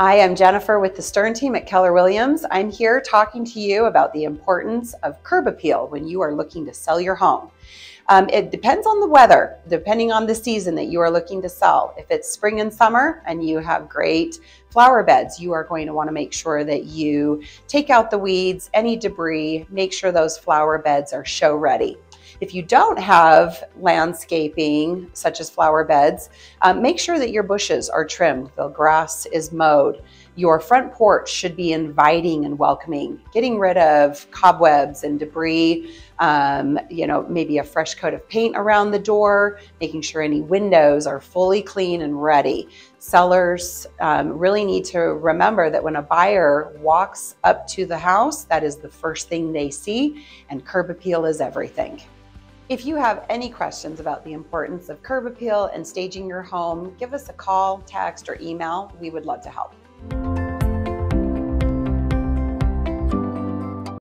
I am Jennifer with the Stern team at Keller Williams. I'm here talking to you about the importance of curb appeal when you are looking to sell your home. Um, it depends on the weather, depending on the season that you are looking to sell. If it's spring and summer and you have great flower beds, you are going to want to make sure that you take out the weeds, any debris, make sure those flower beds are show ready. If you don't have landscaping, such as flower beds, um, make sure that your bushes are trimmed, the grass is mowed. Your front porch should be inviting and welcoming, getting rid of cobwebs and debris, um, you know, maybe a fresh coat of paint around the door, making sure any windows are fully clean and ready. Sellers um, really need to remember that when a buyer walks up to the house, that is the first thing they see, and curb appeal is everything. If you have any questions about the importance of curb appeal and staging your home, give us a call, text, or email. We would love to help.